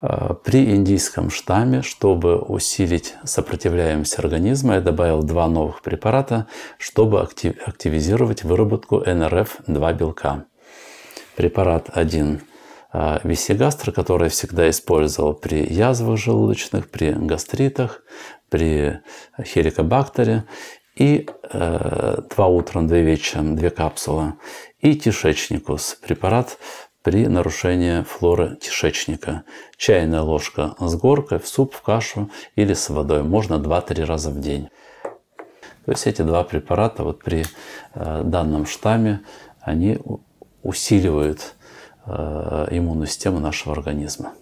Э, при индийском штамме, чтобы усилить сопротивляемость организма, я добавил два новых препарата, чтобы активизировать выработку НРФ-2 белка. Препарат один э, Висигастр, который я всегда использовал при язвах желудочных, при гастритах, при хеликобактере. И э, два утром, две вечером, две капсулы. И тишечникус, препарат при нарушении флоры кишечника. Чайная ложка с горкой в суп, в кашу или с водой. Можно 2-3 раза в день. То есть эти два препарата вот при э, данном штамме, они усиливают э, иммунную систему нашего организма.